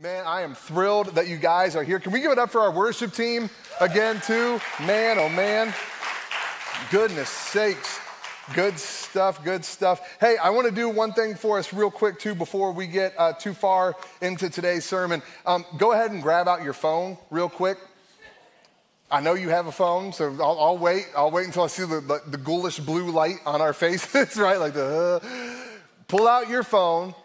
Man, I am thrilled that you guys are here. Can we give it up for our worship team again, too? Man, oh man. Goodness sakes. Good stuff, good stuff. Hey, I want to do one thing for us real quick, too, before we get uh, too far into today's sermon. Um, go ahead and grab out your phone real quick. I know you have a phone, so I'll, I'll wait. I'll wait until I see the, the, the, ghoulish blue light on our faces, right? Like the. Uh. Pull out your phone,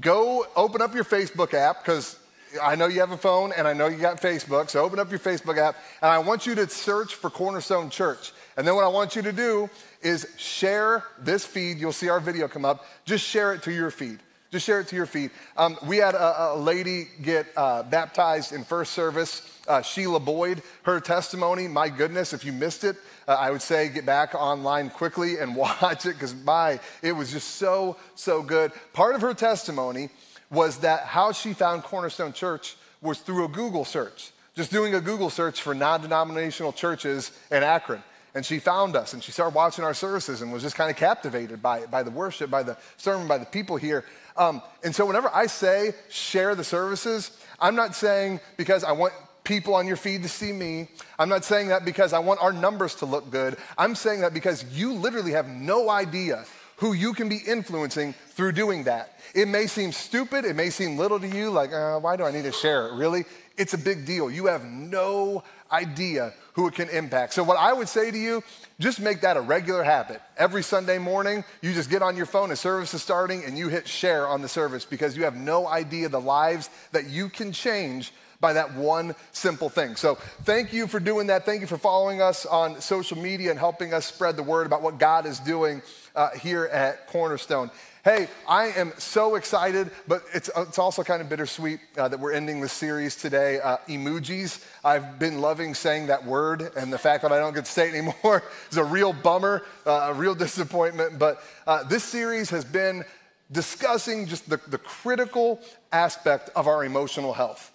go open up your Facebook app, because I know you have a phone and I know you got Facebook, so open up your Facebook app and I want you to search for Cornerstone Church. And then what I want you to do is share this feed. You'll see our video come up. Just share it to your feed. Just share it to your feed. Um, we had a, a lady get uh, baptized in first service, uh, Sheila Boyd. Her testimony, my goodness, if you missed it, uh, I would say get back online quickly and watch it because my, it was just so, so good. Part of her testimony was that how she found Cornerstone Church was through a Google search, just doing a Google search for non denominational churches in Akron. And she found us and she started watching our services and was just kind of captivated by it, by the worship, by the sermon, by the people here. Um, and so whenever I say share the services, I'm not saying because I want people on your feed to see me. I'm not saying that because I want our numbers to look good. I'm saying that because you literally have no idea who you can be influencing through doing that. It may seem stupid, it may seem little to you, like, uh, why do I need to share it? Really? It's a big deal. You have no idea who it can impact. So, what I would say to you, just make that a regular habit. Every Sunday morning, you just get on your phone, a service is starting, and you hit share on the service because you have no idea the lives that you can change by that one simple thing. So, thank you for doing that. Thank you for following us on social media and helping us spread the word about what God is doing uh, here at Cornerstone. Hey, I am so excited, but it's, it's also kind of bittersweet uh, that we're ending this series today. Uh, emojis. I've been loving saying that word, and the fact that I don't get to say it anymore is a real bummer, uh, a real disappointment. But uh, this series has been discussing just the, the critical aspect of our emotional health.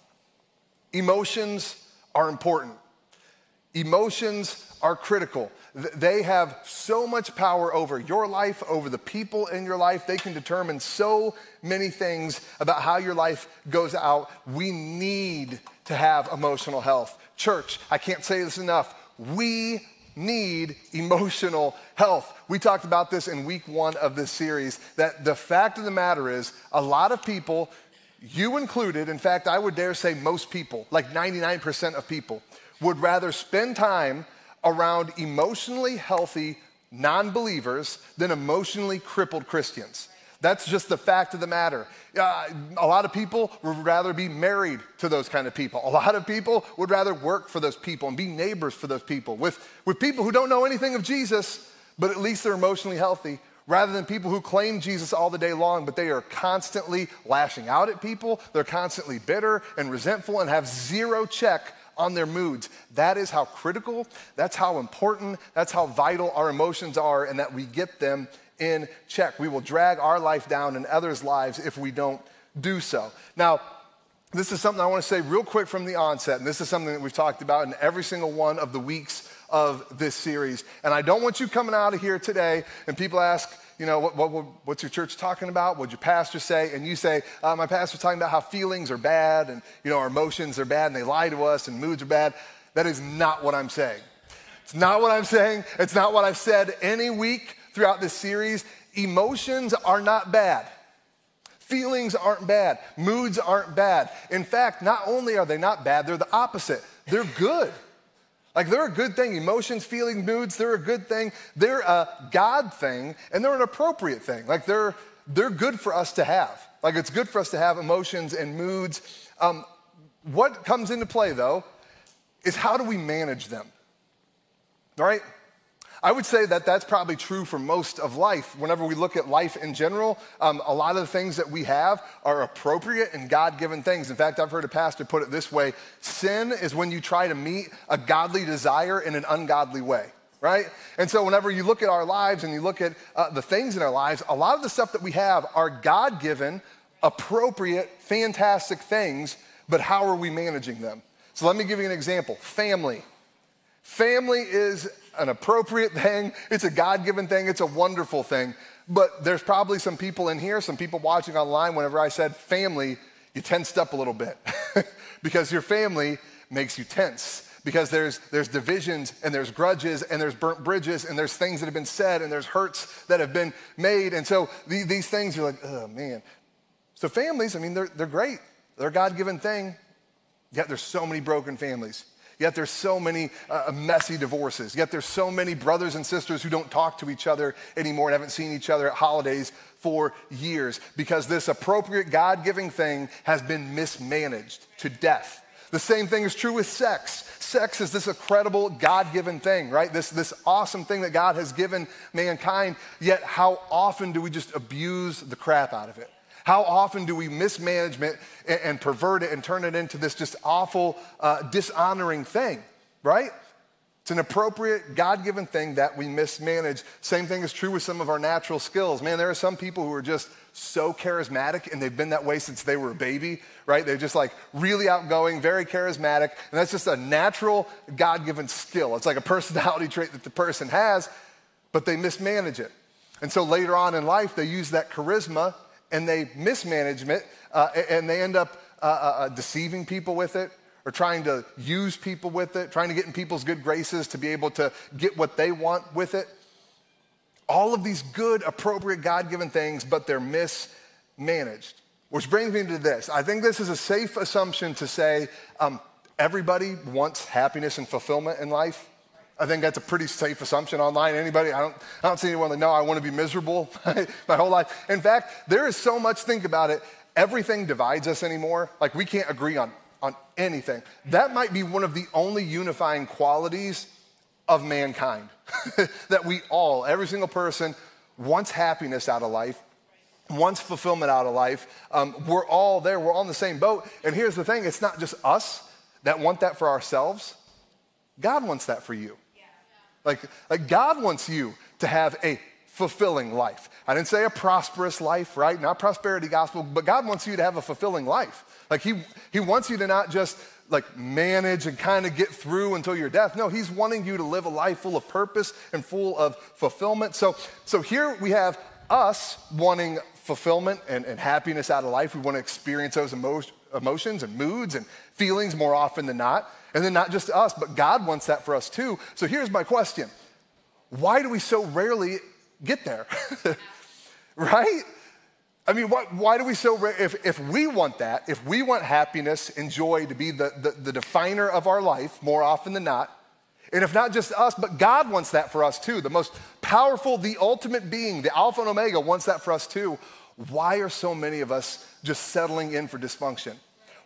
Emotions are important, emotions are critical. They have so much power over your life, over the people in your life. They can determine so many things about how your life goes out. We need to have emotional health. Church, I can't say this enough. We need emotional health. We talked about this in week one of this series that the fact of the matter is, a lot of people, you included, in fact, I would dare say most people, like 99% of people, would rather spend time around emotionally healthy non believers than emotionally crippled Christians. That's just the fact of the matter. Uh, a lot of people would rather be married to those kind of people. A lot of people would rather work for those people and be neighbors for those people with, with people who don't know anything of Jesus, but at least they're emotionally healthy, rather than people who claim Jesus all the day long, but they are constantly lashing out at people. They're constantly bitter and resentful and have zero check on their moods. That is how critical, that's how important, that's how vital our emotions are, and that we get them in check. We will drag our life down and others' lives if we don't do so. Now, this is something I want to say real quick from the onset, and this is something that we've talked about in every single one of the weeks of this series. And I don't want you coming out of here today and people ask, you know, what, what, what's your church talking about? What'd your pastor say? And you say, uh, my pastor's talking about how feelings are bad and, you know, our emotions are bad and they lie to us and moods are bad. That is not what I'm saying. It's not what I'm saying. It's not what I've said any week throughout this series. Emotions are not bad. Feelings aren't bad. Moods aren't bad. In fact, not only are they not bad, they're the opposite. They're good. Like they're a good thing. Emotions, feelings, moods, they're a good thing. They're a God thing and they're an appropriate thing. Like they're, they're good for us to have. Like it's good for us to have emotions and moods. Um, what comes into play though is how do we manage them? Right? I would say that that's probably true for most of life. Whenever we look at life in general, um, a lot of the things that we have are appropriate and God given things. In fact, I've heard a pastor put it this way sin is when you try to meet a godly desire in an ungodly way. Right? And so, whenever you look at our lives and you look at uh, the things in our lives, a lot of the stuff that we have are God given, appropriate, fantastic things, but how are we managing them? So, let me give you an example family. Family is an appropriate thing, it's a God given thing, it's a wonderful thing. But there's probably some people in here, some people watching online, whenever I said family, you tensed up a little bit because your family makes you tense because there's, there's divisions and there's grudges and there's burnt bridges and there's things that have been said and there's hurts that have been made. And so these, these things, you're like, oh man. So families, I mean, they're, they're great. They're a God given thing. Yet there's so many broken families. Yet there's so many uh, messy divorces. Yet there's so many brothers and sisters who don't talk to each other anymore and haven't seen each other at holidays for years because this appropriate God giving thing has been mismanaged to death. The same thing is true with sex. Sex is this incredible God given thing, right? This, this awesome thing that God has given mankind, yet how often do we just abuse the crap out of it? How often do we mismanage it and, and pervert it and turn it into this just awful, uh, dishonoring thing, right? It's an appropriate, God given thing that we mismanage. Same thing is true with some of our natural skills. Man, there are some people who are just so charismatic and they've been that way since they were a baby, right? They're just like really outgoing, very charismatic. And that's just a natural, God given skill. It's like a personality trait that the person has, but they mismanage it. And so later on in life, they use that charisma and they mismanage it uh, and they end up uh, uh, uh deceiving people with it or trying to use people with it, trying to get in people's good graces to be able to get what they want with it. All of these good, appropriate, God given things, but they're mismanaged. Which brings me to this. I think this is a safe assumption to say um, everybody wants happiness and fulfillment in life. I think that's a pretty safe assumption online. Anybody, I don't, I don't see anyone that, no, I want to be miserable my whole life. In fact, there is so much, think about it, everything divides us anymore. Like we can't agree on on anything. That might be one of the only unifying qualities of mankind. that we all, every single person, wants happiness out of life, wants fulfillment out of life. Um, we're all there, we're all in the same boat. And here's the thing it's not just us that want that for ourselves, God wants that for you. Like, like God wants you to have a fulfilling life. I didn't say a prosperous life, right? Not prosperity gospel, but God wants you to have a fulfilling life. Like he, he wants you to not just like manage and kind of get through until your death. No, he's wanting you to live a life full of purpose and full of fulfillment. So, so here we have us wanting fulfillment and, and happiness out of life. We want to experience those emo- emotions and moods and feelings more often than not. And then not just us, but God wants that for us too. So here's my question Why do we so rarely get there? right? I mean, why, why do we so, if, if we want that, if we want happiness and joy to be the, the, the definer of our life more often than not, and if not just us, but God wants that for us too. The most powerful, the ultimate being, the Alpha and Omega wants that for us too. Why are so many of us just settling in for dysfunction?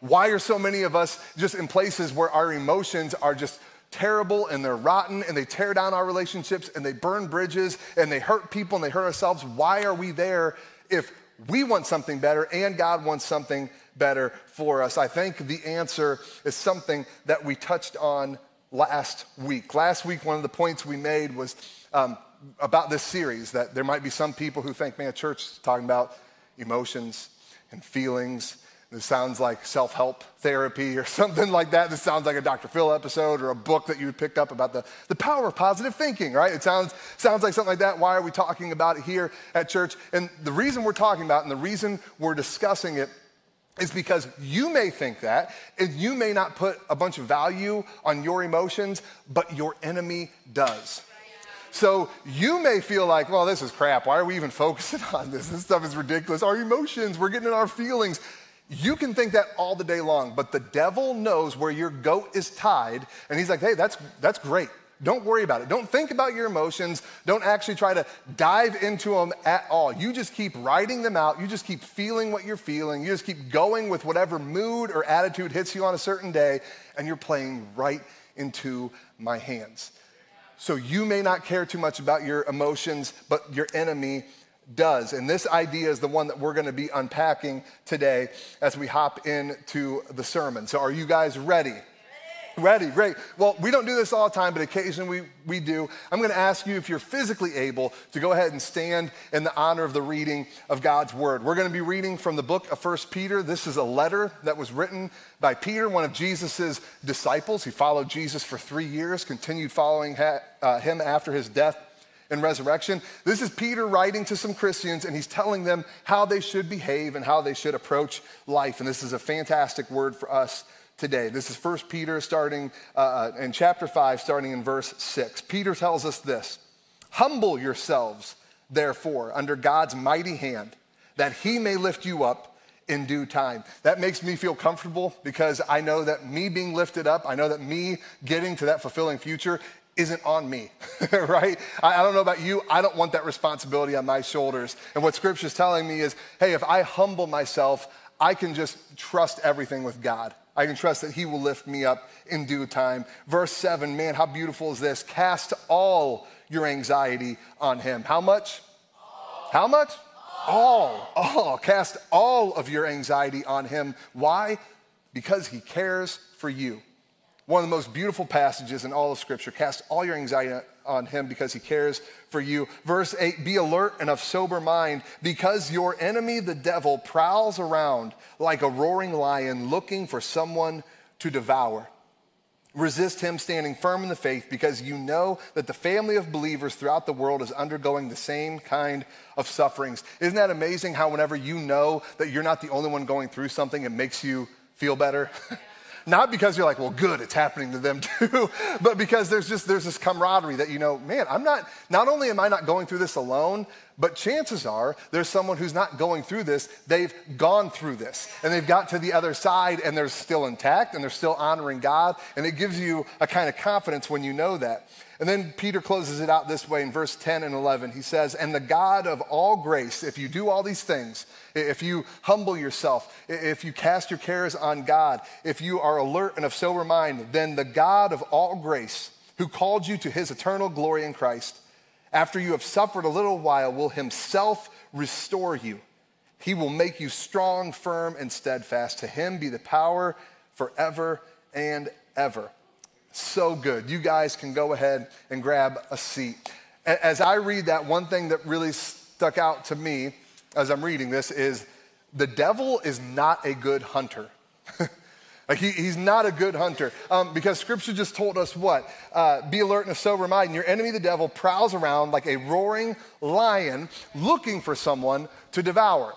Why are so many of us just in places where our emotions are just terrible and they're rotten and they tear down our relationships and they burn bridges and they hurt people and they hurt ourselves? Why are we there if we want something better and God wants something better for us. I think the answer is something that we touched on last week. Last week, one of the points we made was um, about this series that there might be some people who think, man, church is talking about emotions and feelings this sounds like self help therapy or something like that. This sounds like a Dr. Phil episode or a book that you would pick up about the, the power of positive thinking, right? It sounds, sounds like something like that. Why are we talking about it here at church? And the reason we're talking about it and the reason we're discussing it is because you may think that, and you may not put a bunch of value on your emotions, but your enemy does. So you may feel like, well, this is crap. Why are we even focusing on this? This stuff is ridiculous. Our emotions, we're getting in our feelings. You can think that all the day long, but the devil knows where your goat is tied, and he's like, hey, that's, that's great. Don't worry about it. Don't think about your emotions. Don't actually try to dive into them at all. You just keep writing them out. You just keep feeling what you're feeling. You just keep going with whatever mood or attitude hits you on a certain day, and you're playing right into my hands. So you may not care too much about your emotions, but your enemy does. And this idea is the one that we're going to be unpacking today as we hop into the sermon. So, are you guys ready? Ready, great. Well, we don't do this all the time, but occasionally we, we do. I'm going to ask you if you're physically able to go ahead and stand in the honor of the reading of God's word. We're going to be reading from the book of First Peter. This is a letter that was written by Peter, one of Jesus' disciples. He followed Jesus for three years, continued following ha- uh, him after his death and resurrection. This is Peter writing to some Christians, and he's telling them how they should behave and how they should approach life. And this is a fantastic word for us today. This is 1 Peter starting uh, in chapter 5, starting in verse 6. Peter tells us this Humble yourselves, therefore, under God's mighty hand, that he may lift you up in due time. That makes me feel comfortable because I know that me being lifted up, I know that me getting to that fulfilling future isn't on me, right? I, I, don't know about you. I don't want that responsibility on my shoulders. And what scripture is telling me is hey, if I humble myself, I can just trust everything with God. I can trust that He will lift me up in due time. Verse 7, man, how beautiful is this? Cast all your anxiety on Him. How much? How much? all, all, cast all of your anxiety on him. Why? Because he cares for you. One of the most beautiful passages in all of Scripture. Cast all your anxiety on him because he cares for you. Verse 8 Be alert and of sober mind because your enemy, the devil, prowls around like a roaring lion looking for someone to devour. Resist him standing firm in the faith because you know that the family of believers throughout the world is undergoing the same kind of sufferings. Isn't that amazing how, whenever you know that you're not the only one going through something, it makes you feel better? not because you're like, well, good, it's happening to them too, but because there's just there's this camaraderie that you know, man, I'm not. Not only am I not going through this alone, but chances are there's someone who's not going through this. They've gone through this and they've got to the other side and they're still intact and they're still honoring God. And it gives you a kind of confidence when you know that. And then Peter closes it out this way in verse 10 and 11. He says, And the God of all grace, if you do all these things, if you humble yourself, if you cast your cares on God, if you are alert and of sober mind, then the God of all grace, who called you to his eternal glory in Christ, after you have suffered a little while, will himself restore you. He will make you strong, firm, and steadfast. To him be the power forever and ever. So good. You guys can go ahead and grab a seat. As I read that, one thing that really stuck out to me as I'm reading this is the devil is not a good hunter. Like he, he's not a good hunter um, because scripture just told us what? Uh, be alert and of sober mind. And your enemy, the devil, prowls around like a roaring lion looking for someone to devour.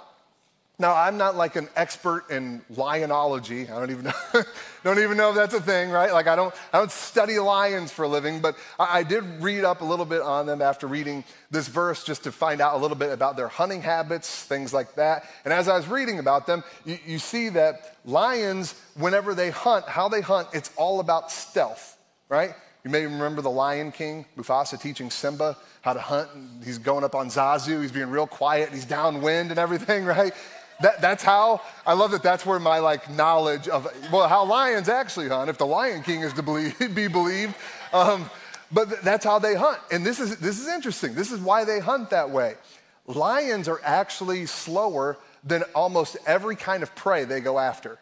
Now, I'm not like an expert in lionology. I don't even know, don't even know if that's a thing, right? Like I don't, I don't study lions for a living, but I, I, did read up a little bit on them after reading this verse just to find out a little bit about their hunting habits, things like that. And as I was reading about them, you, you see that lions, whenever they hunt, how they hunt, it's all about stealth, right? You may remember the Lion King, Mufasa teaching Simba how to hunt. He's going up on Zazu. He's being real quiet. He's downwind and everything, right? That, that's how, I love that that's where my like knowledge of, well, how lions actually hunt, if the Lion King is to believe, be believed. Um, but th- that's how they hunt. And this is, this is interesting. This is why they hunt that way. Lions are actually slower than almost every kind of prey they go after.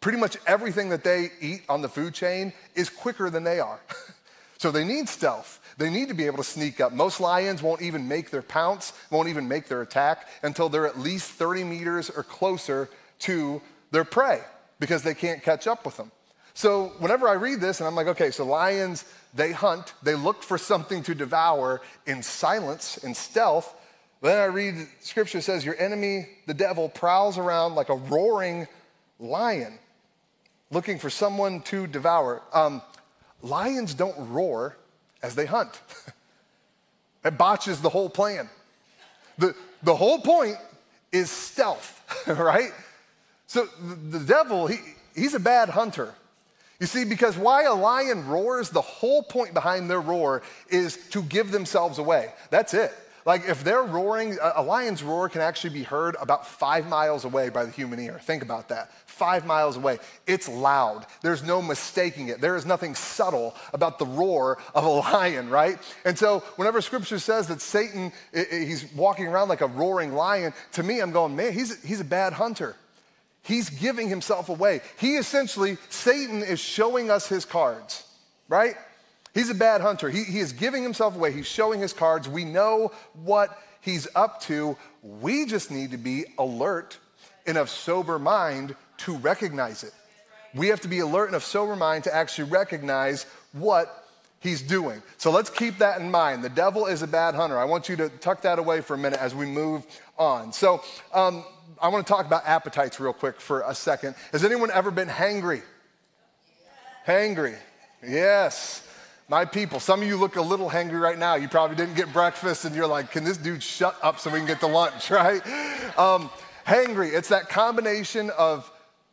Pretty much everything that they eat on the food chain is quicker than they are. so they need stealth. They need to be able to sneak up. Most lions won't even make their pounce, won't even make their attack until they're at least 30 meters or closer to their prey because they can't catch up with them. So whenever I read this and I'm like, okay, so lions, they hunt, they look for something to devour in silence, in stealth. Then I read scripture says, Your enemy, the devil, prowls around like a roaring lion looking for someone to devour. Um, lions don't roar, as they hunt. it botches the whole plan. The, the whole point is stealth, right? So the, the devil, he, he's a bad hunter. You see, because why a lion roars, the whole point behind their roar is to give themselves away. That's it. Like if they're roaring, a lion's roar can actually be heard about five miles away by the human ear. Think about that. Five miles away. It's loud. There's no mistaking it. There is nothing subtle about the roar of a lion, right? And so whenever scripture says that Satan, he's walking around like a roaring lion, to me, I'm going, man, he's, he's a bad hunter. He's giving himself away. He essentially, Satan is showing us his cards, right? He's a bad hunter. He, he is giving himself away. He's showing his cards. We know what he's up to. We just need to be alert and of sober mind to recognize it. We have to be alert and of sober mind to actually recognize what he's doing. So let's keep that in mind. The devil is a bad hunter. I want you to tuck that away for a minute as we move on. So um, I want to talk about appetites real quick for a second. Has anyone ever been hangry? Hangry. Yes. My people, some of you look a little hangry right now. You probably didn't get breakfast and you're like, can this dude shut up so we can get to lunch, right? Um, hangry, it's that combination of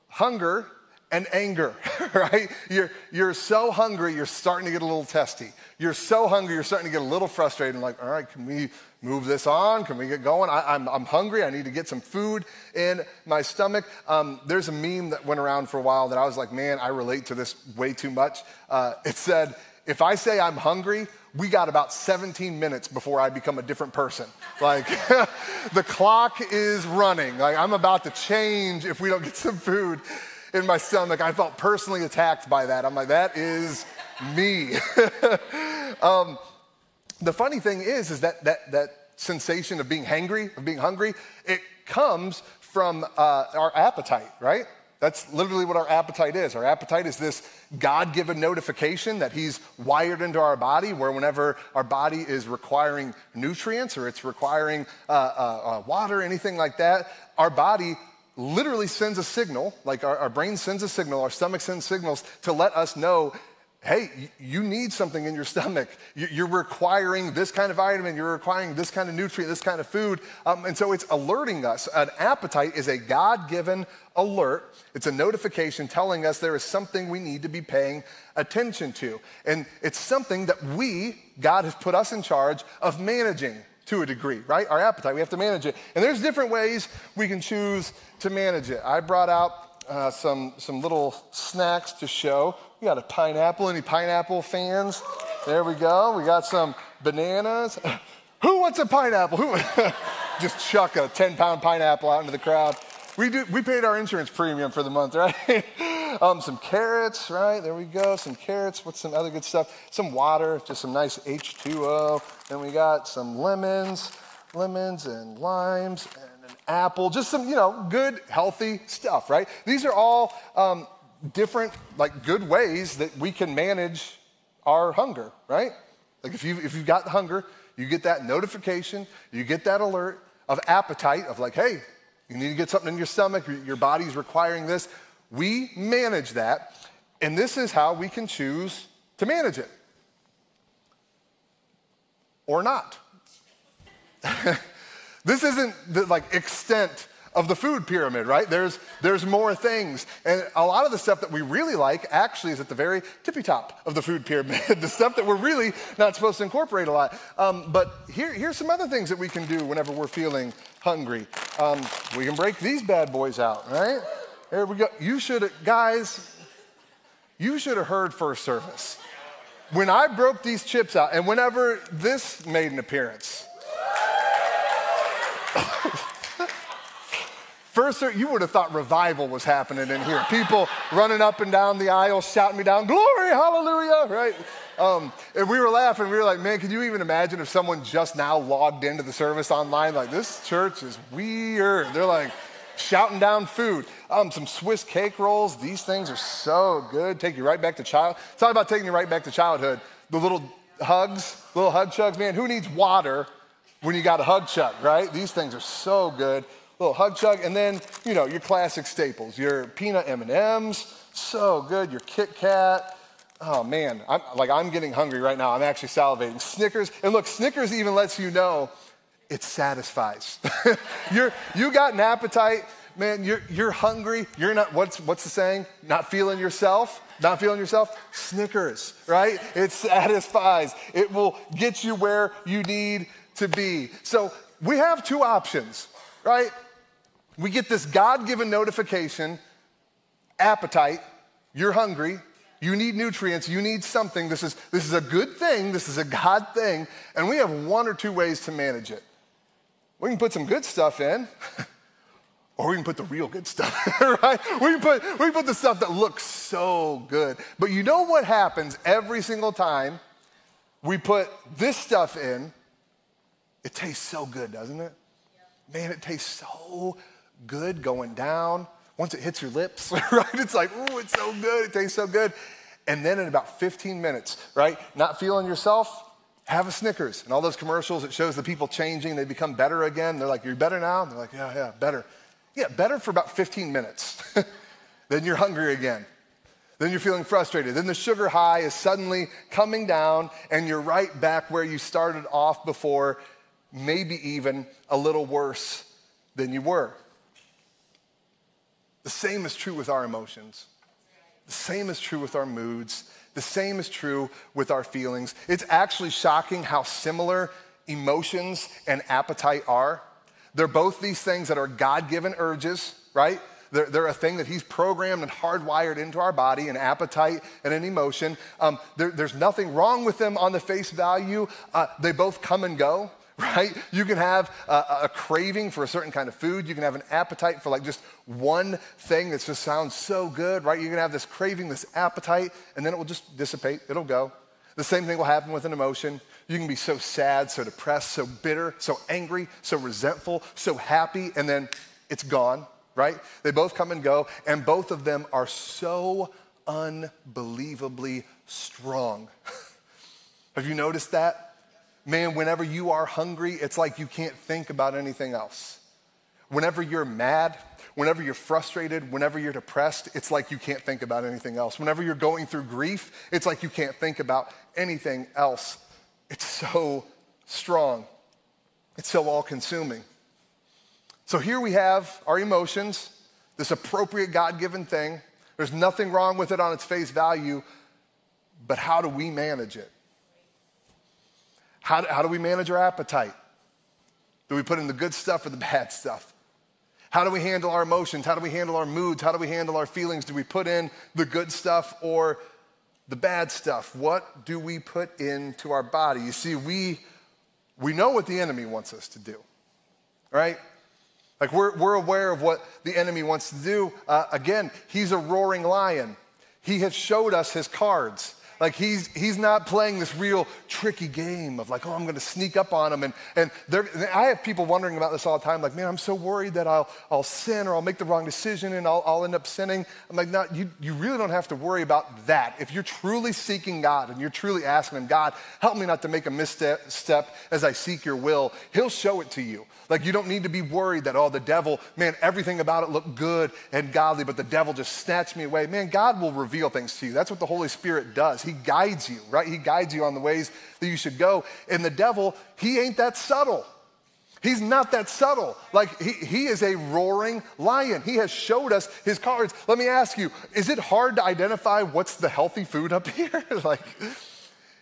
hunger and anger, right? You're, you're so hungry, you're starting to get a little testy. You're so hungry, you're starting to get a little frustrated and like, all right, can we move this on? Can we get going? I, am I'm, I'm hungry. I need to get some food in my stomach. Um, there's a meme that went around for a while that I was like, man, I relate to this way too much. Uh, it said, if I say I'm hungry, we got about 17 minutes before I become a different person. Like, the clock is running. Like, I'm about to change if we don't get some food in my stomach. I felt personally attacked by that. I'm like, that is me. um, the funny thing is, is that, that, that sensation of being hangry, of being hungry, it comes from uh, our appetite, right? That's literally what our appetite is. Our appetite is this God given notification that He's wired into our body, where whenever our body is requiring nutrients or it's requiring uh, uh, uh water, anything like that, our body literally sends a signal, like our, our brain sends a signal, our stomach sends signals to let us know hey, you need something in your stomach. You're requiring this kind of vitamin, you're requiring this kind of nutrient, this kind of food. Um, and so it's alerting us. An appetite is a God given alert, it's a notification telling us there is something we need to be paying attention to. And it's something that we, God has put us in charge of managing to a degree, right? Our appetite, we have to manage it. And there's different ways we can choose to manage it. I brought out uh, some, some little snacks to show. We got a pineapple. Any pineapple fans? There we go. We got some bananas. Who wants a pineapple? Who? Just chuck a 10 pound pineapple out into the crowd. We, do, we paid our insurance premium for the month, right? um, some carrots, right? There we go. Some carrots. What's some other good stuff? Some water, just some nice H2O. Then we got some lemons, lemons and limes and an apple. Just some, you know, good, healthy stuff, right? These are all um, different, like, good ways that we can manage our hunger, right? Like, if, you, if you've got hunger, you get that notification, you get that alert of appetite, of like, hey, you need to get something in your stomach, your body's requiring this. We manage that, and this is how we can choose to manage it or not. this isn't the like extent of the food pyramid, right? There's, there's more things. And a lot of the stuff that we really like actually is at the very tippy top of the food pyramid, the stuff that we're really not supposed to incorporate a lot. Um, but here, here's some other things that we can do whenever we're feeling hungry. Um, we can break these bad boys out, right? Here we go. You should, guys, you should have heard first service. When I broke these chips out, and whenever this made an appearance, First, you would have thought revival was happening in here. People running up and down the aisle, shouting me down, glory, hallelujah, right? Um, and we were laughing. We were like, man, can you even imagine if someone just now logged into the service online? Like, this church is weird. They're like shouting down food. Um, some Swiss cake rolls. These things are so good. Take you right back to child. Talk about taking you right back to childhood. The little hugs, little hug chugs. Man, who needs water when you got a hug chug, right? These things are so good little hug chug, and then you know your classic staples, your peanut M and M's, so good. Your Kit Kat. Oh man, I'm like I'm getting hungry right now. I'm actually salivating. Snickers, and look, Snickers even lets you know it satisfies. you're you got an appetite, man. You're you're hungry. You're not. What's what's the saying? Not feeling yourself. Not feeling yourself? Snickers, right? It satisfies. It will get you where you need to be. So we have two options, right? we get this God given notification appetite, you're hungry, you need nutrients, you need something. This is, this is a good thing, this is a God thing, and we have one or two ways to manage it. We can put some good stuff in, or we can put the real good stuff, right? We can, put, we can put the stuff that looks so good. But you know what happens every single time we put this stuff in? It tastes so good, doesn't it? Man, it tastes so good going down. Once it hits your lips, right? It's like, ooh, it's so good. It tastes so good. And then in about 15 minutes, right? Not feeling yourself, have a Snickers. And all those commercials, it shows the people changing, they become better again. They're like, You're better now? And they're like, Yeah, yeah, better. Yeah, better for about 15 minutes. then you're hungry again. Then you're feeling frustrated. Then the sugar high is suddenly coming down, and you're right back where you started off before, maybe even a little worse than you were. The same is true with our emotions. The same is true with our moods. The same is true with our feelings. It's actually shocking how similar emotions and appetite are. They're both these things that are God given urges, right? They're, they're, a thing that He's programmed and hardwired into our body an appetite and an emotion. Um, there, there's nothing wrong with them on the face value. Uh, they both come and go, right? You can have a, a, craving for a certain kind of food. You can have an appetite for like just one thing that just sounds so good, right? You can have this craving, this appetite, and then it will just dissipate. It'll go. The same thing will happen with an emotion. You can be so sad, so depressed, so bitter, so angry, so resentful, so happy, and then it's gone, right? They both come and go, and both of them are so unbelievably strong. Have you noticed that? Man, whenever you are hungry, it's like you can't think about anything else. Whenever you're mad, whenever you're frustrated, whenever you're depressed, it's like you can't think about anything else. Whenever you're going through grief, it's like you can't think about anything else. It's so strong, it's so all consuming. So here we have our emotions, this appropriate God given thing. There's nothing wrong with it on its face value, but how do we manage it? How do, how do we manage our appetite? Do we put in the good stuff or the bad stuff? How do we handle our emotions? How do we handle our moods? How do we handle our feelings? Do we put in the good stuff or the bad stuff? What do we put into our body? You see, we, we know what the enemy wants us to do, right? Like we're, we're aware of what the enemy wants to do. Uh, again, he's a roaring lion. He has showed us his cards. Like he's, he's not playing this real tricky game of like, oh, I'm going to sneak up on him. And, and I have people wondering about this all the time. Like, man, I'm so worried that I'll, I'll sin or I'll make the wrong decision and I'll, I'll end up sinning. I'm like, no, you, you really don't have to worry about that. If you're truly seeking God and you're truly asking him, God, help me not to make a misstep as I seek your will, he'll show it to you. Like, you don't need to be worried that, oh, the devil, man, everything about it looked good and godly, but the devil just snatched me away. Man, God will reveal things to you. That's what the Holy Spirit does. He guides you, right? He guides you on the ways that you should go. And the devil, he ain't that subtle. He's not that subtle. Like, he, he is a roaring lion. He has showed us his cards. Let me ask you is it hard to identify what's the healthy food up here? like,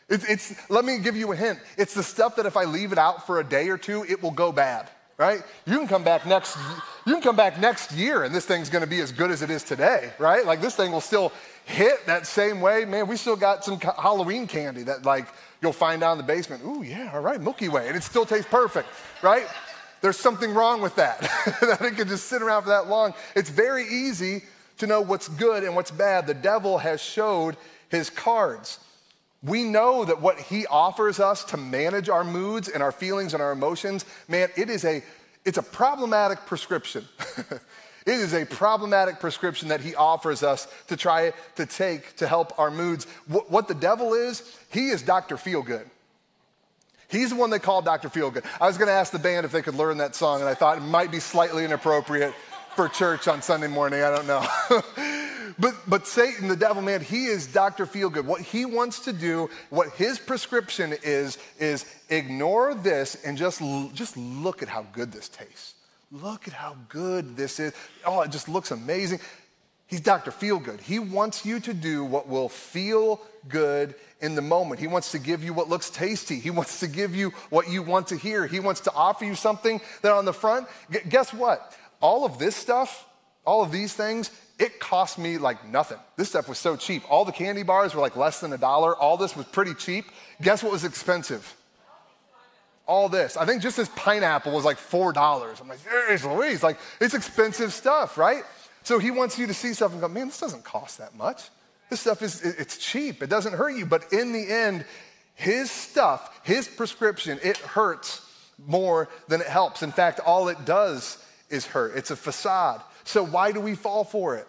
it's, it's, let me give you a hint. It's the stuff that if I leave it out for a day or two, it will go bad, right? You can come back next, you can come back next year and this thing's gonna be as good as it is today, right? Like this thing will still hit that same way, man, we still got some Halloween candy that like you'll find down in the basement. Ooh, yeah, all right, Milky Way, and it still tastes perfect, right? There's something wrong with that, that it can just sit around for that long. It's very easy to know what's good and what's bad. The devil has showed his cards. We know that what he offers us to manage our moods and our feelings and our emotions, man, it is a it's a problematic prescription. It is a problematic prescription that he offers us to try to take to help our moods. What the devil is, he is Dr. Feelgood. He's the one they call Dr. Feelgood. I was going to ask the band if they could learn that song, and I thought it might be slightly inappropriate for church on Sunday morning. I don't know. but, but Satan, the devil, man, he is Dr. Feelgood. What he wants to do, what his prescription is, is ignore this and just, just look at how good this tastes. Look at how good this is. Oh, it just looks amazing. He's Dr. Feelgood. He wants you to do what will feel good in the moment. He wants to give you what looks tasty. He wants to give you what you want to hear. He wants to offer you something that on the front, guess what? All of this stuff, all of these things, it cost me like nothing. This stuff was so cheap. All the candy bars were like less than a dollar. All this was pretty cheap. Guess what was expensive? all this. I think just this pineapple was like $4. I'm like, there's Louise. Like, it's expensive stuff, right? So he wants you to see stuff and go, man, this doesn't cost that much. This stuff is, it's cheap. It doesn't hurt you. But in the end, his stuff, his prescription, it hurts more than it helps. In fact, all it does is hurt. It's a facade. So why do we fall for it?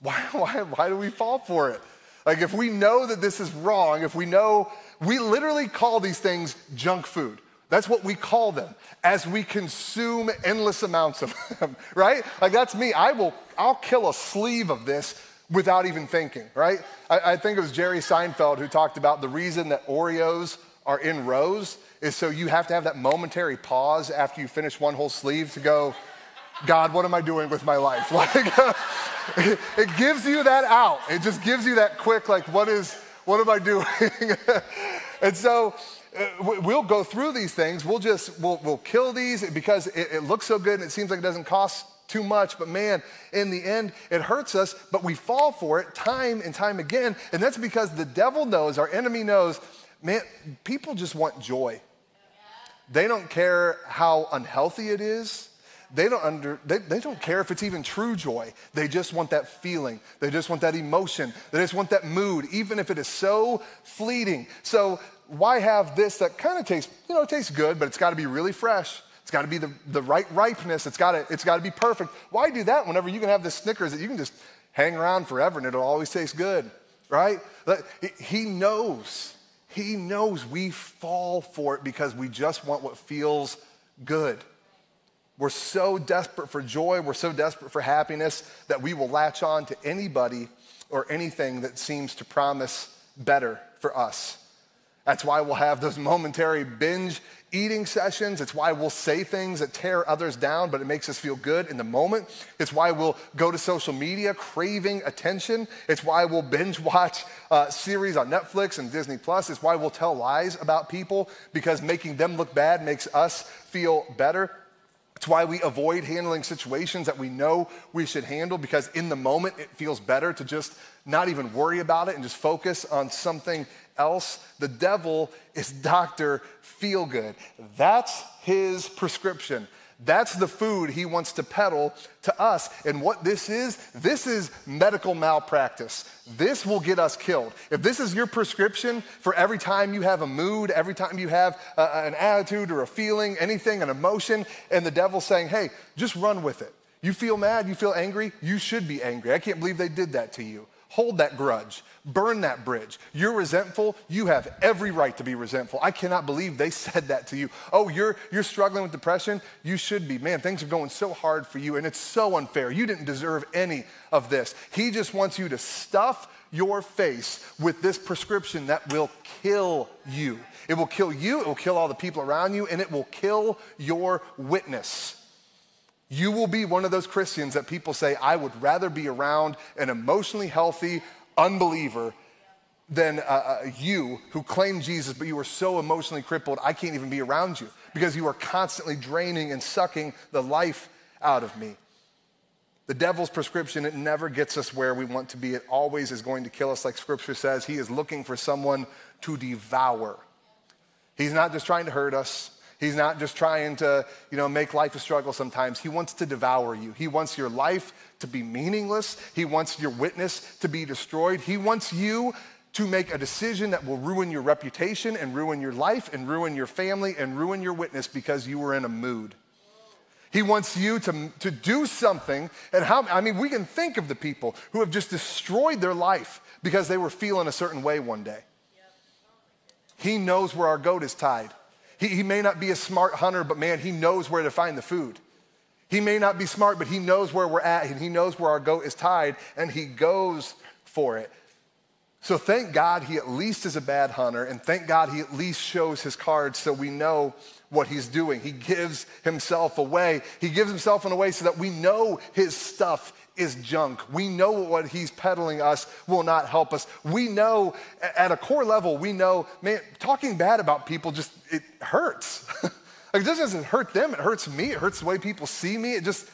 Why, why, why do we fall for it? Like if we know that this is wrong, if we know, we literally call these things junk food. That's what we call them as we consume endless amounts of them, right? Like that's me. I will, I'll kill a sleeve of this without even thinking, right? I, I think it was Jerry Seinfeld who talked about the reason that Oreos are in rows is so you have to have that momentary pause after you finish one whole sleeve to go, God, what am I doing with my life? Like, uh, it gives you that out. It just gives you that quick, like, what is, what am I doing? and so uh, we'll go through these things. We'll just, we'll, we'll kill these because it, it looks so good and it seems like it doesn't cost too much, but man, in the end, it hurts us, but we fall for it time and time again. And that's because the devil knows, our enemy knows, man, people just want joy. They don't care how unhealthy it is. They don't, under, they, they don't care if it's even true joy. They just want that feeling. They just want that emotion. They just want that mood, even if it is so fleeting. So why have this that kind of tastes, you know, it tastes good, but it's got to be really fresh. It's got to be the, the right ripeness. It's got to it's got to be perfect. Why do that whenever you can have this Snickers that you can just hang around forever and it'll always taste good, right? He knows. He knows we fall for it because we just want what feels good. We're so desperate for joy, we're so desperate for happiness that we will latch on to anybody or anything that seems to promise better for us. That's why we'll have those momentary binge eating sessions. It's why we'll say things that tear others down, but it makes us feel good in the moment. It's why we'll go to social media craving attention. It's why we'll binge watch uh, series on Netflix and Disney Plus. It's why we'll tell lies about people because making them look bad makes us feel better. It's why we avoid handling situations that we know we should handle because in the moment it feels better to just not even worry about it and just focus on something else. The devil is Dr. Feelgood. That's his prescription. That's the food he wants to peddle to us. And what this is, this is medical malpractice. This will get us killed. If this is your prescription for every time you have a mood, every time you have a, an attitude or a feeling, anything, an emotion, and the devil's saying, hey, just run with it. You feel mad, you feel angry, you should be angry. I can't believe they did that to you. Hold that grudge. Burn that bridge. You're resentful. You have every right to be resentful. I cannot believe they said that to you. Oh, you're, you're struggling with depression? You should be. Man, things are going so hard for you, and it's so unfair. You didn't deserve any of this. He just wants you to stuff your face with this prescription that will kill you. It will kill you, it will kill all the people around you, and it will kill your witness. You will be one of those Christians that people say, I would rather be around an emotionally healthy unbeliever than uh, uh, you who claim Jesus, but you are so emotionally crippled, I can't even be around you because you are constantly draining and sucking the life out of me. The devil's prescription, it never gets us where we want to be. It always is going to kill us, like scripture says. He is looking for someone to devour. He's not just trying to hurt us. He's not just trying to, you know, make life a struggle sometimes. He wants to devour you. He wants your life to be meaningless. He wants your witness to be destroyed. He wants you to make a decision that will ruin your reputation and ruin your life and ruin your family and ruin your witness because you were in a mood. He wants you to, to do something. And how, I mean, we can think of the people who have just destroyed their life because they were feeling a certain way one day. He knows where our goat is tied. He, he may not be a smart hunter, but man, he knows where to find the food. He may not be smart, but he knows where we're at and he knows where our goat is tied and he goes for it. So thank God he at least is a bad hunter and thank God he at least shows his cards so we know what he's doing. He gives himself away. He gives himself in a way so that we know his stuff is junk. We know what he's peddling us will not help us. We know at a core level, we know, man, talking bad about people just, it hurts. like, this doesn't hurt them, it hurts me. It hurts the way people see me. It just,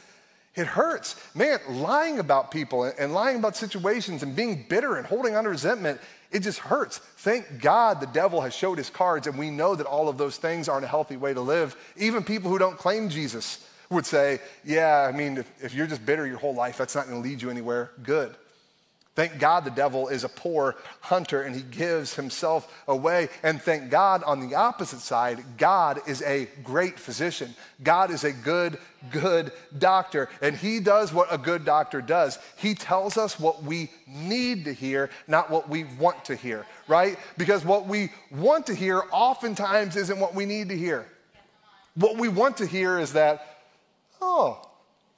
it hurts. Man, lying about people and lying about situations and being bitter and holding on to resentment, it just hurts. Thank God the devil has showed his cards, and we know that all of those things aren't a healthy way to live. Even people who don't claim Jesus would say, Yeah, I mean, if, if you're just bitter your whole life, that's not going to lead you anywhere good. Thank God the devil is a poor hunter and he gives himself away. And thank God on the opposite side, God is a great physician. God is a good, good doctor. And he does what a good doctor does. He tells us what we need to hear, not what we want to hear, right? Because what we want to hear oftentimes isn't what we need to hear. What we want to hear is that, oh,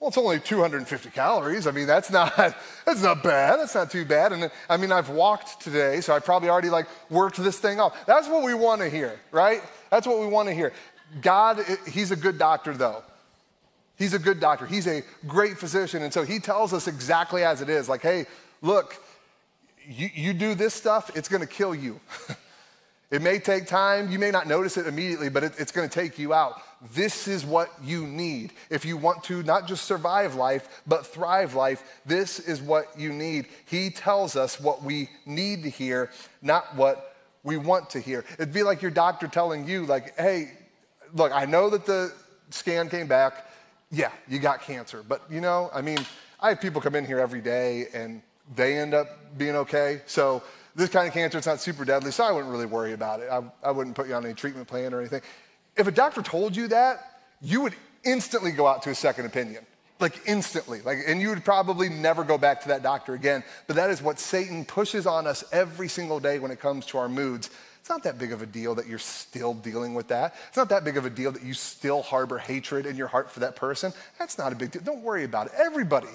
well, it's only 250 calories. I mean, that's not, that's not bad. That's not too bad. And I mean, I've walked today, so I probably already like worked this thing off. That's what we want to hear, right? That's what we want to hear. God, He's a good doctor, though. He's a good doctor. He's a great physician. And so He tells us exactly as it is like, hey, look, you, you do this stuff, it's going to kill you. it may take time. You may not notice it immediately, but it, it's going to take you out. This is what you need. If you want to not just survive life, but thrive life, this is what you need. He tells us what we need to hear, not what we want to hear. It'd be like your doctor telling you, like, hey, look, I know that the scan came back. Yeah, you got cancer. But you know, I mean, I have people come in here every day and they end up being okay. So this kind of cancer, it's not super deadly, so I wouldn't really worry about it. I, I wouldn't put you on any treatment plan or anything. If a doctor told you that, you would instantly go out to a second opinion. Like instantly. Like, and you would probably never go back to that doctor again. But that is what Satan pushes on us every single day when it comes to our moods. It's not that big of a deal that you're still dealing with that. It's not that big of a deal that you still harbor hatred in your heart for that person. That's not a big deal. Don't worry about it. Everybody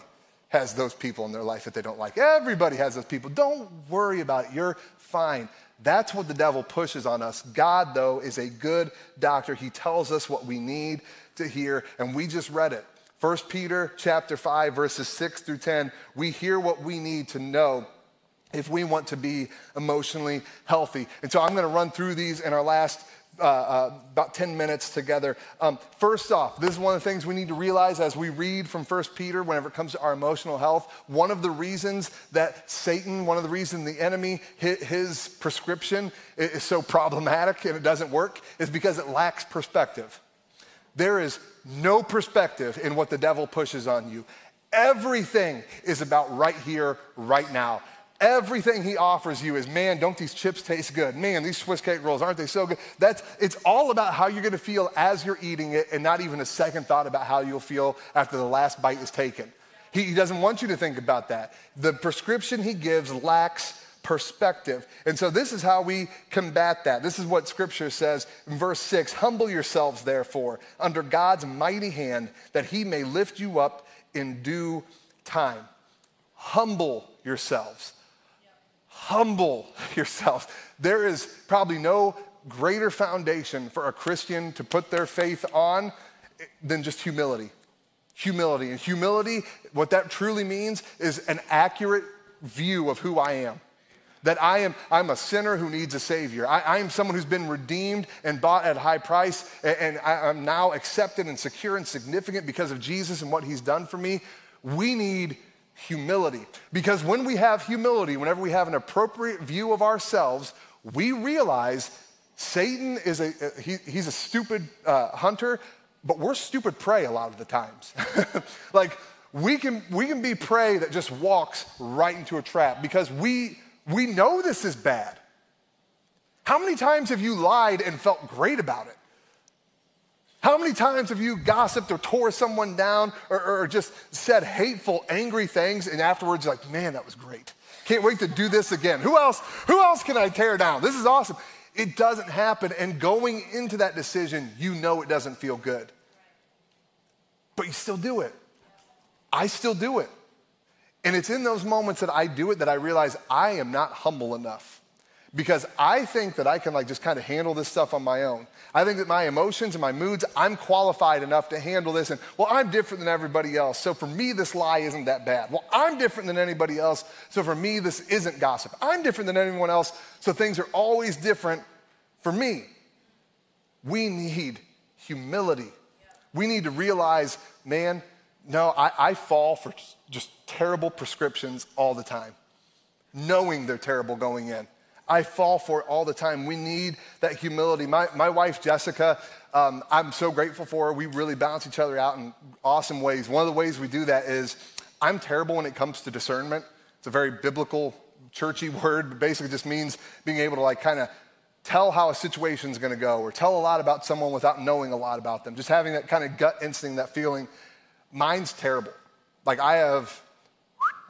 has those people in their life that they don't like. Everybody has those people. Don't worry about it. You're fine. That's what the devil pushes on us. God, though, is a good doctor. He tells us what we need to hear, and we just read it. 1 Peter chapter 5, verses 6 through 10. We hear what we need to know if we want to be emotionally healthy. And so I'm going to run through these in our last uh, uh, about 10 minutes together. Um, first off, this is one of the things we need to realize as we read from 1 Peter whenever it comes to our emotional health. One of the reasons that Satan, one of the reasons the enemy, his prescription is so problematic and it doesn't work is because it lacks perspective. There is no perspective in what the devil pushes on you. Everything is about right here, right now. Everything he offers you is, man, don't these chips taste good? Man, these Swiss cake rolls, aren't they so good? That's, it's all about how you're gonna feel as you're eating it and not even a second thought about how you'll feel after the last bite is taken. He, he doesn't want you to think about that. The prescription he gives lacks perspective. And so this is how we combat that. This is what scripture says in verse 6 Humble yourselves, therefore, under God's mighty hand, that he may lift you up in due time. Humble yourselves humble yourself. There is probably no greater foundation for a Christian to put their faith on than just humility. Humility. And humility, what that truly means is an accurate view of who I am. That I am, I'm a sinner who needs a savior. I, I am someone who's been redeemed and bought at a high price, and, and I, I'm now accepted and secure and significant because of Jesus and what he's done for me. We need humility. Because when we have humility, whenever we have an appropriate view of ourselves, we realize Satan is a, he, he's a stupid uh, hunter, but we're stupid prey a lot of the times. like, we can, we can be prey that just walks right into a trap because we, we know this is bad. How many times have you lied and felt great about it? How many times have you gossiped or tore someone down or, or, just said hateful, angry things and afterwards like, man, that was great. Can't wait to do this again. Who else, who else can I tear down? This is awesome. It doesn't happen. And going into that decision, you know it doesn't feel good. But you still do it. I still do it. And it's in those moments that I do it that I realize I am not humble enough because I think that I can like just kind of handle this stuff on my own. I think that my emotions and my moods, I'm qualified enough to handle this. And well, I'm different than everybody else. So for me, this lie isn't that bad. Well, I'm different than anybody else. So for me, this isn't gossip. I'm different than anyone else. So things are always different for me. We need humility. We need to realize, man, no, I, I fall for just terrible prescriptions all the time, knowing they're terrible going in. I fall for it all the time. We need that humility. My, my wife, Jessica, um, I'm so grateful for her. We really balance each other out in awesome ways. One of the ways we do that is I'm terrible when it comes to discernment. It's a very biblical, churchy word, but basically just means being able to like kind of tell how a situation's going to go or tell a lot about someone without knowing a lot about them. Just having that kind of gut instinct, that feeling. Mine's terrible. Like I have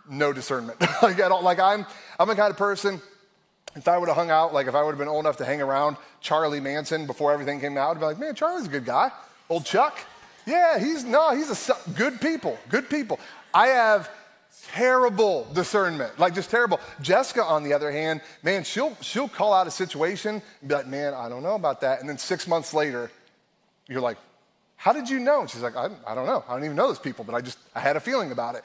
no discernment. like I don't like I'm I'm the kind of person if I would have hung out, like if I would have been old enough to hang around Charlie Manson before everything came out, I'd be like, man, Charlie's a good guy. Old Chuck. Yeah, he's no, he's a good people, good people. I have terrible discernment, like just terrible. Jessica, on the other hand, man, she'll she'll call out a situation and be like, man, I don't know about that. And then six months later, you're like, how did you know? And she's like, I, I don't know. I don't even know those people, but I just I had a feeling about it.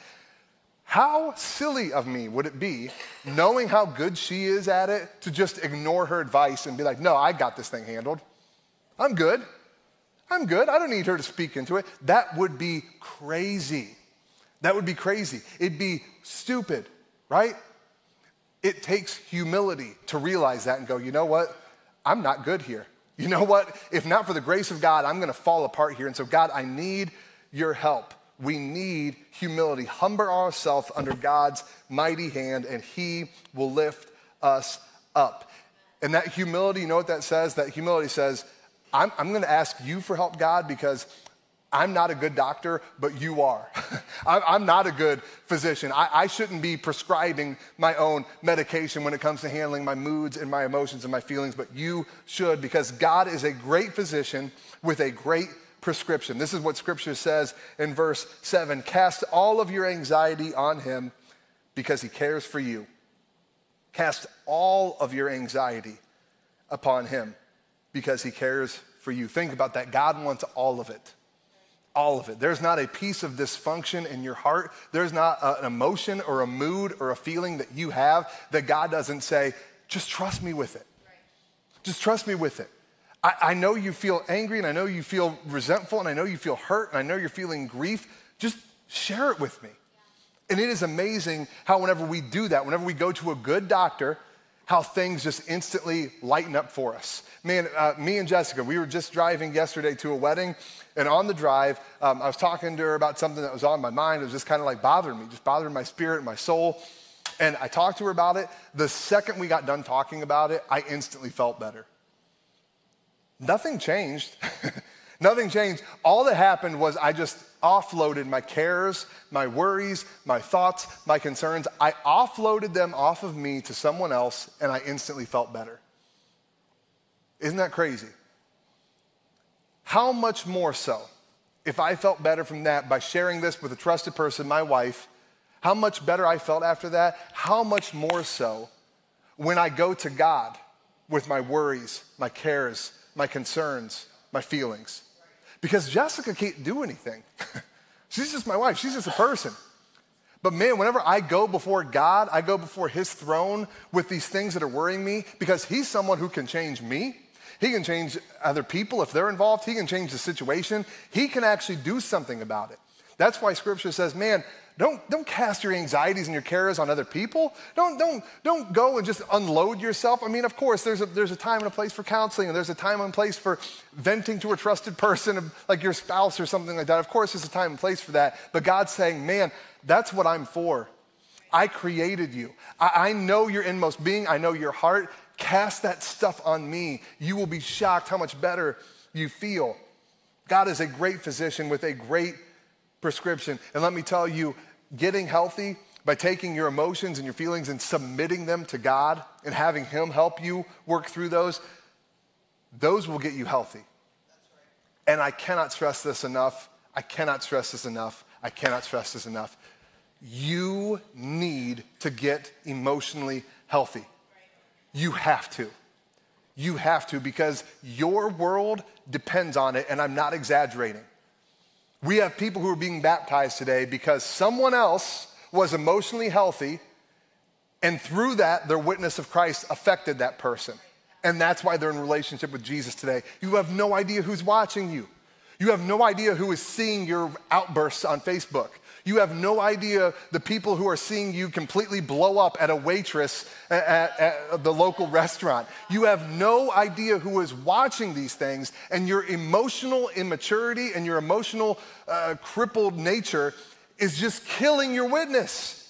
How silly of me would it be, knowing how good she is at it, to just ignore her advice and be like, no, I got this thing handled. I'm good. I'm good. I don't need her to speak into it. That would be crazy. That would be crazy. It'd be stupid, right? It takes humility to realize that and go, you know what? I'm not good here. You know what? If not for the grace of God, I'm going to fall apart here. And so, God, I need your help. We need humility. Humble ourselves under God's mighty hand, and He will lift us up. And that humility, you know what that says? That humility says, I'm, I'm going to ask you for help, God, because I'm not a good doctor, but you are. I'm not a good physician. I, I, shouldn't be prescribing my own medication when it comes to handling my moods and my emotions and my feelings, but you should because God is a great physician with a great prescription. This is what scripture says in verse 7 Cast all of your anxiety on him because he cares for you. Cast all of your anxiety upon him because he cares for you. Think about that. God wants all of it. All of it. There's not a piece of dysfunction in your heart. There's not an emotion or a mood or a feeling that you have that God doesn't say, just trust me with it. Just trust me with it. I, I know you feel angry and I know you feel resentful and I know you feel hurt and I know you're feeling grief. Just share it with me. And it is amazing how, whenever we do that, whenever we go to a good doctor, how things just instantly lighten up for us. Man, uh, me and Jessica, we were just driving yesterday to a wedding, and on the drive, um, I was talking to her about something that was on my mind. It was just kind of like bothering me, just bothering my spirit and my soul. And I talked to her about it. The second we got done talking about it, I instantly felt better. Nothing changed. Nothing changed. All that happened was I just offloaded my cares, my worries, my thoughts, my concerns. I offloaded them off of me to someone else, and I instantly felt better. Isn't that crazy? How much more so if I felt better from that by sharing this with a trusted person, my wife? How much better I felt after that? How much more so when I go to God with my worries, my cares, my concerns, my feelings? Because Jessica can't do anything. She's just my wife, she's just a person. But man, whenever I go before God, I go before His throne with these things that are worrying me because He's someone who can change me. He can change other people if they're involved. He can change the situation. He can actually do something about it. That's why Scripture says, man, don't, don't cast your anxieties and your cares on other people. Don't, don't, don't go and just unload yourself. I mean, of course, there's a, there's a time and a place for counseling, and there's a time and place for venting to a trusted person, like your spouse or something like that. Of course, there's a time and place for that. But God's saying, man, that's what I'm for. I created you. I, I know your inmost being, I know your heart. Cast that stuff on me. You will be shocked how much better you feel. God is a great physician with a great prescription. And let me tell you, getting healthy by taking your emotions and your feelings and submitting them to God and having Him help you work through those, those will get you healthy. And I cannot stress this enough. I cannot stress this enough. I cannot stress this enough. You need to get emotionally healthy. You have to. You have to because your world depends on it, and I'm not exaggerating. We have people who are being baptized today because someone else was emotionally healthy, and through that, their witness of Christ affected that person. And that's why they're in relationship with Jesus today. You have no idea who's watching you. You have no idea who is seeing your outbursts on Facebook. You have no idea the people who are seeing you completely blow up at a waitress at, at, the local restaurant. You have no idea who is watching these things, and your emotional immaturity and your emotional uh, crippled nature is just killing your witness.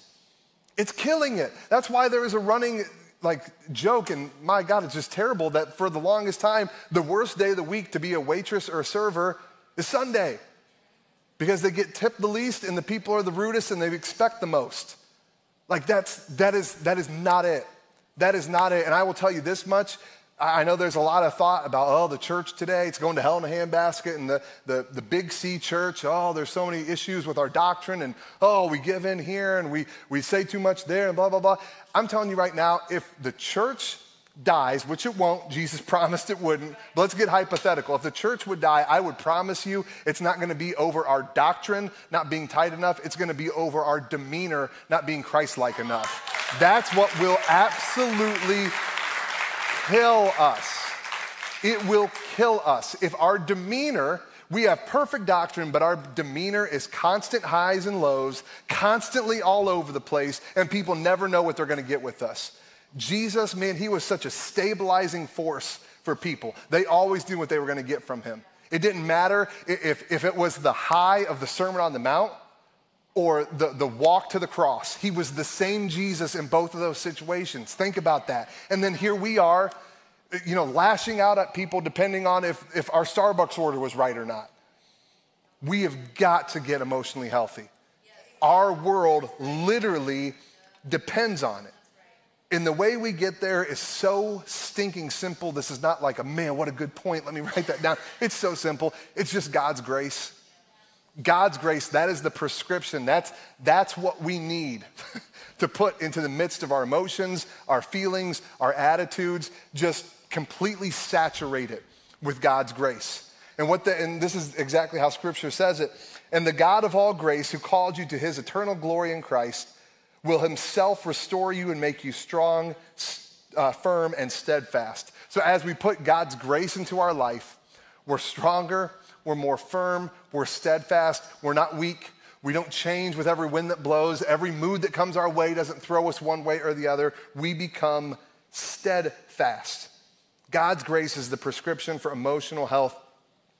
It's killing it. That's why there is a running like joke and my god it's just terrible that for the longest time the worst day of the week to be a waitress or a server is sunday because they get tipped the least and the people are the rudest and they expect the most. Like that's that is that is not it. That is not it. And i will tell you this much. I know there's a lot of thought about, oh, the church today, it's going to hell in a handbasket, and the, the, the big C church, oh, there's so many issues with our doctrine, and oh, we give in here, and we, we say too much there, and blah, blah, blah. I'm telling you right now, if the church dies, which it won't, Jesus promised it wouldn't, but let's get hypothetical. If the church would die, I would promise you it's not going to be over our doctrine not being tight enough, it's going to be over our demeanor not being Christ like enough. That's what will absolutely kill us. It will kill us. If our demeanor, we have perfect doctrine, but our demeanor is constant highs and lows, constantly all over the place, and people never know what they're going to get with us. Jesus, man, he was such a stabilizing force for people. They always knew what they were going to get from him. It didn't matter if, if it was the high of the Sermon on the Mount or the, the walk to the cross. He was the same Jesus in both of those situations. Think about that. And then here we are, you know, lashing out at people depending on if, if our Starbucks order was right or not. We have got to get emotionally healthy. Our world literally depends on it. And the way we get there is so stinking simple. This is not like a man, what a good point. Let me write that down. It's so simple. It's just God's grace. God's grace, that is the prescription. That's, that's what we need to put into the midst of our emotions, our feelings, our attitudes. Just completely saturate it with God's grace. And what the, and this is exactly how scripture says it. And the God of all grace, who called you to his eternal glory in Christ, will himself restore you and make you strong, uh, firm, and steadfast. So as we put God's grace into our life, we're stronger, we're more firm, we're steadfast, we're not weak. We don't change with every wind that blows. Every mood that comes our way doesn't throw us one way or the other. We become steadfast. God's grace is the prescription for emotional health.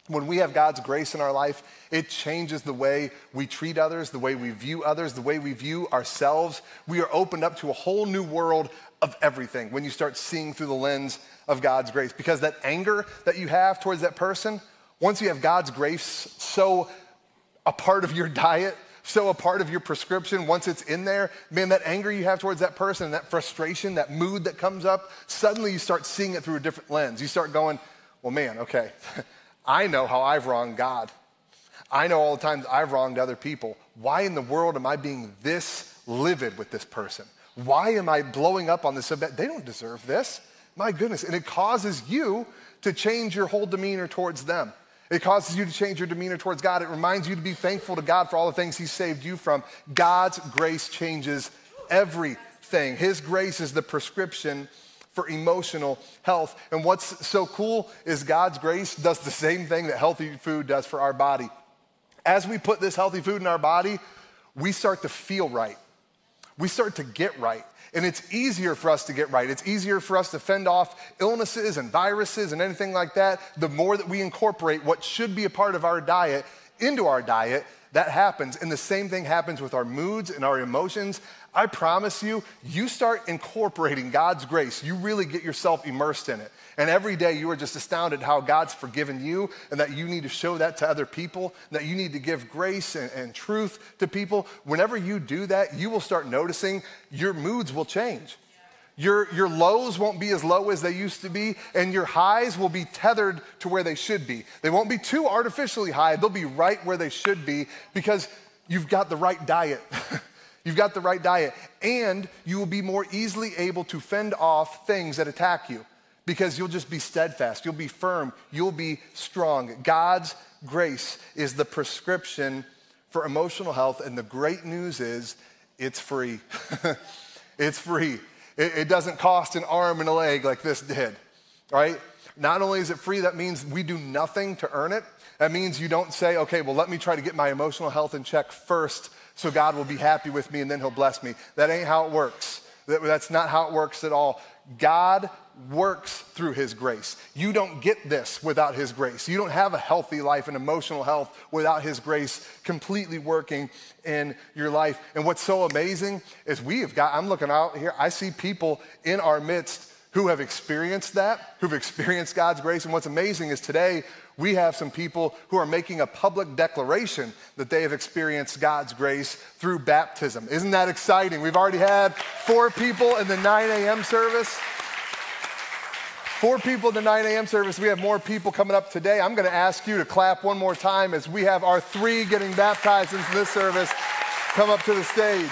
When we have God's grace in our life, it changes the way we treat others, the way we view others, the way we view ourselves. We are opened up to a whole new world of everything when you start seeing through the lens of God's grace. Because that anger that you have towards that person, once you have God's grace so a part of your diet, so a part of your prescription, once it's in there, man, that anger you have towards that person, that frustration, that mood that comes up, suddenly you start seeing it through a different lens. You start going, well, man, okay, I know how I've wronged God. I know all the times I've wronged other people. Why in the world am I being this livid with this person? Why am I blowing up on this? They don't deserve this. My goodness. And it causes you to change your whole demeanor towards them. It causes you to change your demeanor towards God. It reminds you to be thankful to God for all the things He saved you from. God's grace changes everything. His grace is the prescription for emotional health. And what's so cool is God's grace does the same thing that healthy food does for our body. As we put this healthy food in our body, we start to feel right. We start to get right. And it's easier for us to get right. It's easier for us to fend off illnesses and viruses and anything like that. The more that we incorporate what should be a part of our diet into our diet, that happens. And the same thing happens with our moods and our emotions. I promise you, you start incorporating God's grace, you really get yourself immersed in it. And every day you are just astounded how God's forgiven you and that you need to show that to other people, that you need to give grace and, and truth to people. Whenever you do that, you will start noticing your moods will change. Your, your lows won't be as low as they used to be, and your highs will be tethered to where they should be. They won't be too artificially high, they'll be right where they should be because you've got the right diet. you've got the right diet, and you will be more easily able to fend off things that attack you because you'll just be steadfast, you'll be firm, you'll be strong. God's grace is the prescription for emotional health, and the great news is it's free. it's free. It, it doesn't cost an arm and a leg like this did, right? Not only is it free, that means we do nothing to earn it. That means you don't say, okay, well, let me try to get my emotional health in check first so God will be happy with me and then he'll bless me. That ain't how it works. That's not how it works at all. God works through His grace. You don't get this without His grace. You don't have a healthy life and emotional health without His grace completely working in your life. And what's so amazing is we have got, I'm looking out here, I see people in our midst who have experienced that, who've experienced God's grace. And what's amazing is today we have some people who are making a public declaration that they have experienced God's grace through baptism. Isn't that exciting? We've already had four people in the 9 a.m. service. Four people in the 9 a.m. service. We have more people coming up today. I'm going to ask you to clap one more time as we have our three getting baptized into this service come up to the stage.